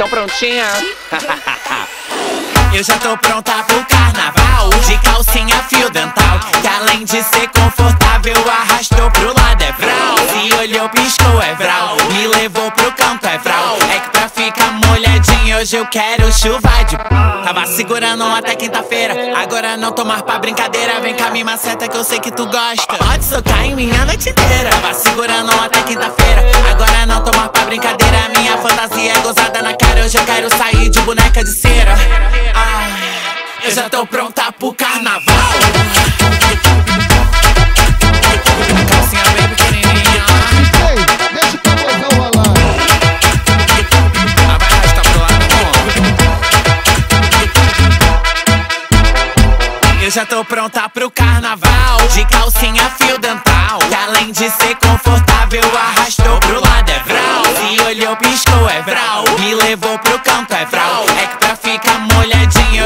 Tão prontinha? Eu já tô pronta pro carnaval De calcinha fio dental Que além de ser confortável Arrastou pro lado é vral. Se olhou, piscou é vral Me levou pro canto é vral. É que pra ficar molhadinho Hoje eu quero chuva de Tava segurando até quinta-feira Agora não tomar pra brincadeira. Vem cá me maceta que eu sei que tu gosta. Pode socar em minha noite inteira Tava segurando até quinta-feira Agora não tomar já tô pronta pro carnaval. Calcinha bem pequenininha. Ei, deixa o tamborzão rolar. Ah, vai arrastar pro lado. Eu já tô pronta pro carnaval. De calcinha fio dental. Que além de ser confortável, arrastou pro lado é vral. Se olhou, piscou é vral. Me levou pro canto é vral. É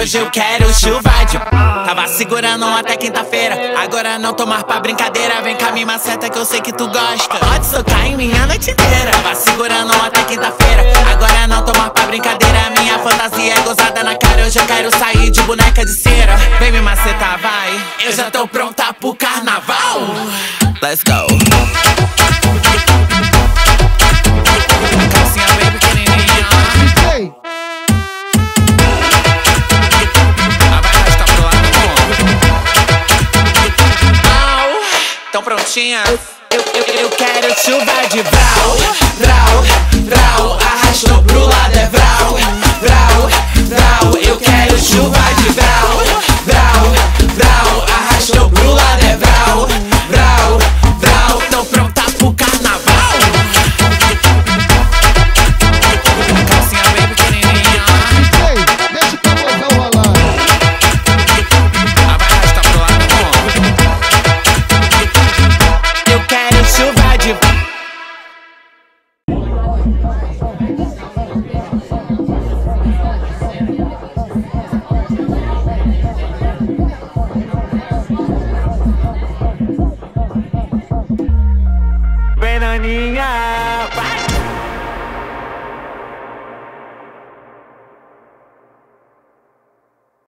hoje eu quero chuva de. Tava segurando até quinta-feira. Agora não tomar pra brincadeira. Vem cá, me maceta que eu sei que tu gosta. Pode socar em minha noite inteira. Tava segurando até quinta-feira. Agora não tomar pra brincadeira. Minha fantasia é gozada na cara. Hoje eu quero sair de boneca de cera. Vem me macetar, vai. Eu já tô pronta pro carnaval. Let's go. Tão prontinha? Eu, eu, eu quero chuva de vral, vral, vral. bananinha. Vai!